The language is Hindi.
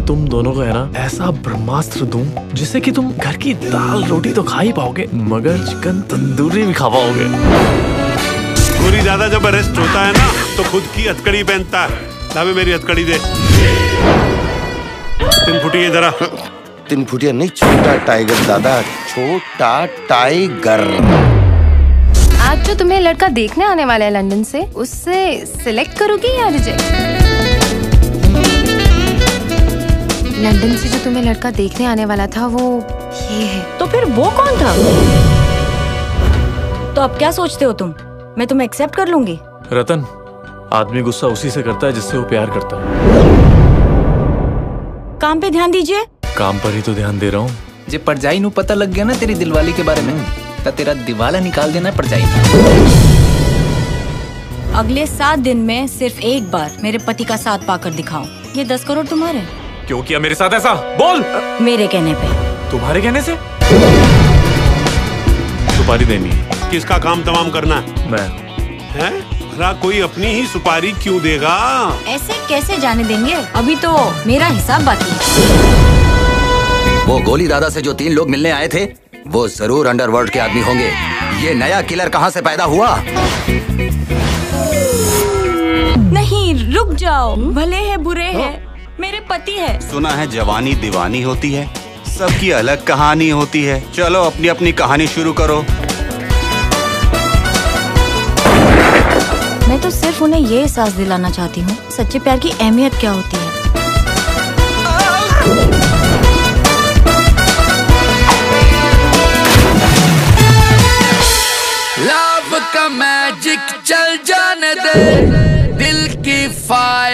मैं तुम दोनों को है ना? ऐसा ब्रह्मास्त्र दूँ जिससे कि तुम घर की दाल रोटी तो खा ही पाओगे मगर चिकन तंदूरी भी खा पाओगे। गोरी दादा जब अरेस्ट होता है ना तो खुद की हथकड़ी पहनता है। लावे मेरी हथकड़ी दे। तीन फुटी है जरा। तीन फुटिया नहीं छोटा टाइगर दादा छोटा टाइगर आज जो तुम्हें लड़का देखने आने वाला है लंदन से उससे सिलेक्ट करोगी या रिजेक्ट लंदन से जो तुम्हें लड़का देखने आने वाला था वो ये है। तो फिर वो कौन था? तो अब क्या सोचते हो तुम? मैं तुम्हें एक्सेप्ट कर लूँगी। रतन आदमी गुस्सा उसी से करता है जिससे वो प्यार करता है। काम पे ध्यान दीजिए। काम पर ही तो ध्यान दे रहा हूँ। जे परजाई नु पता लग गया ना तेरी दिलवाली के बारे में तो तेरा दिवाला निकाल देना परजाई अगले सात दिन में सिर्फ़ एक बार मेरे पति का साथ पाकर दिखाओ। ये दस करोड़ तुम्हारे क्यों किया मेरे साथ ऐसा? बोल। मेरे कहने पे। तुम्हारे कहने से? सुपारी देनी है। किसका काम तमाम करना? है मैं। हैं? भला कोई अपनी ही सुपारी क्यों देगा? ऐसे कैसे जाने देंगे? अभी तो मेरा हिसाब बाकी है। वो गोली दादा से जो तीन लोग मिलने आए थे वो ज़रूर अंडरवर्ल्ड के आदमी होंगे। ये नया किलर कहाँ से पैदा हुआ? नहीं रुक जाओ। भले है बुरे है। मेरे पति है। सुना है जवानी दीवानी होती है। सबकी अलग कहानी होती है। चलो अपनी अपनी कहानी शुरू करो। मैं तो सिर्फ़ उन्हें ये एहसास दिलाना चाहती हूँ सच्चे प्यार की अहमियत क्या होती है? लव का मैजिक चल जाने दे दिल की फायर